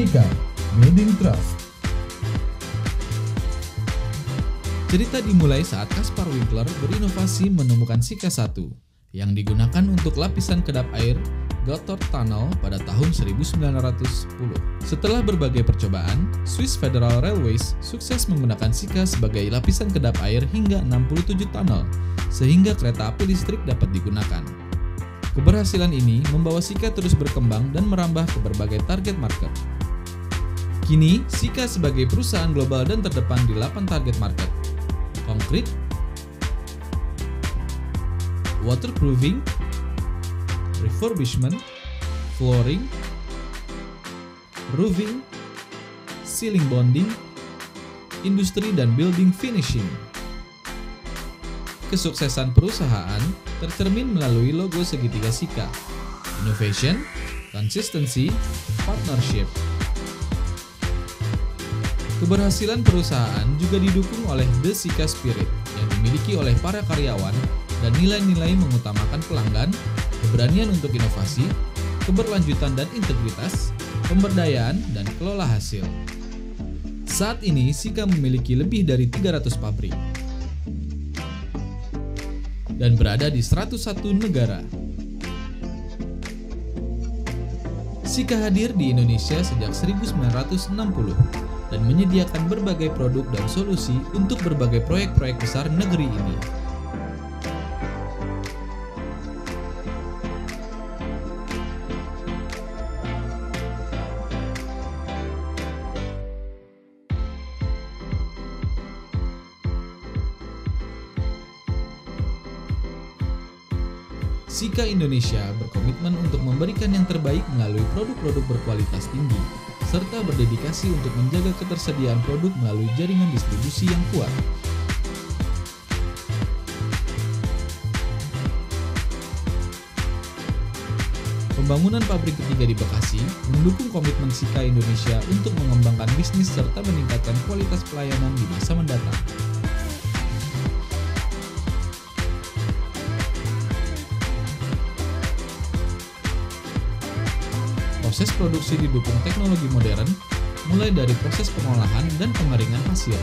Building Trust. Cerita dimulai saat Kaspar Winkler berinovasi menemukan Sika 1 yang digunakan untuk lapisan kedap air Gotthard Tunnel pada tahun 1910. Setelah berbagai percobaan, Swiss Federal Railways sukses menggunakan Sika sebagai lapisan kedap air hingga 67 tunnel, sehingga kereta api listrik dapat digunakan. Keberhasilan ini membawa Sika terus berkembang dan merambah ke berbagai target market. Kini, Sika sebagai perusahaan global dan terdepan di 8 target market, konkrit, waterproofing, refurbishment, flooring, roofing, ceiling bonding, industri dan building finishing. Kesuksesan perusahaan tercermin melalui logo segitiga Sika, innovation, consistency, partnership. Keberhasilan perusahaan juga didukung oleh The Sika Spirit yang dimiliki oleh para karyawan dan nilai-nilai mengutamakan pelanggan, keberanian untuk inovasi, keberlanjutan dan integritas, pemberdayaan, dan kelola hasil. Saat ini, Sika memiliki lebih dari 300 pabrik dan berada di 101 negara. Sika hadir di Indonesia sejak 1960 dan menyediakan berbagai produk dan solusi untuk berbagai proyek-proyek besar negeri ini. Sika Indonesia berkomitmen untuk memberikan yang terbaik melalui produk-produk berkualitas tinggi, serta berdedikasi untuk menjaga ketersediaan produk melalui jaringan distribusi yang kuat. Pembangunan pabrik ketiga di Bekasi mendukung komitmen Sika Indonesia untuk mengembangkan bisnis serta meningkatkan kualitas pelayanan di masa mendatang. Proses produksi didukung teknologi modern, mulai dari proses pengolahan dan pengeringan hasil,